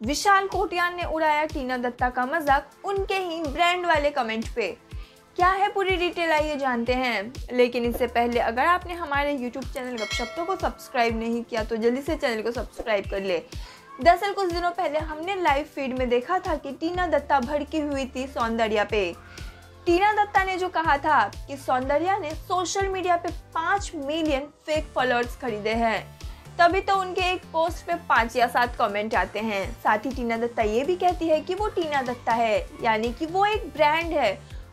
विशाल कोटियान ने उड़ाया टीना दत्ता का मज़ाक उनके ही ब्रांड वाले कमेंट पे। क्या है पूरी डिटेल आइए जानते हैं। लेकिन इससे पहले अगर आपने हमारे यूट्यूब चैनल गपशप्तों को सब्सक्राइब नहीं किया तो जल्दी से चैनल को सब्सक्राइब कर ले। दरअसल कुछ दिनों पहले हमने लाइव फ़ीड में देखा था कि टीना दत्ता भड़की हुई थी सौंदर्या पे। टीना दत्ता ने जो कहा था कि सौंदर्या ने सोशल मीडिया पे पाँच मिलियन फेक फॉलोअर्स खरीदे हैं। तभी तो उनके एक पोस्ट पे पाँच या सात कमेंट आते हैं। साथ ही टीना दत्ता ये भी कहती है कि वो टीना दत्ता है, यानी कि वो एक ब्रांड है।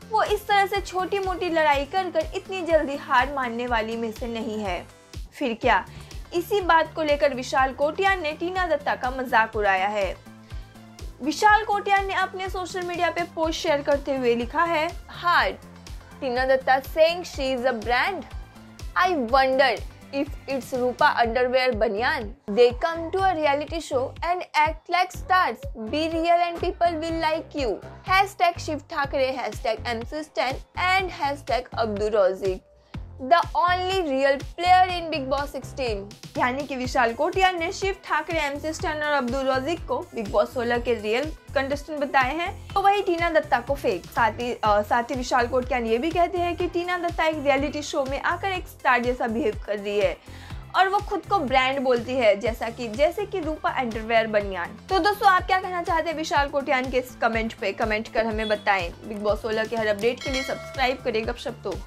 वो इस तरह से छोटी मोटी लड़ाई कर कर इतनी जल्दी हार मानने वाली में से नहीं है। फिर क्या? इसी बात को लेकर विशाल कोटियान ने टीना दत्ता का मज़ाक उड़ाया है। विशाल कोटियान ने अपने सोशल मीडिया पे पोस्ट शेयर करते हुए लिखा है hard Tina Datta saying she is a brand I wonder if it's Rupa underwear banyan. They come to a reality show and act like stars. Be real and people will like you. Hashtag Shiv Thakre, hashtag MC Stan and hashtag Abdul. The only real player in Big Boss 16 यानी कि विशाल कोटिया ने Shiv Thackeray M सी स्टैन और अब्दुल रजीक को big Boss 16 के real contestant बताए हैं। तो वही टीना दत्ता को फेक साथ ही साथ ही विशाल कोटिया ये भी कहते हैं कि टीना दत्ता एक रियलिटी शो में आकर एक स्टार जैसा बिहेव कर रही है और वो खुद को ब्रांड बोलती है, जैसा कि, जैसे कि रूपा एंडरवेयर बनियान। तो दोस्तों, आप क्या कहना चाहते हैं विशाल कोटियान के इस कमेंट पे? कमेंट कर हमें बताएँ। बिग बॉस सोलह के हर अपडेट के लिए सब्सक्राइब करें गपशप तो।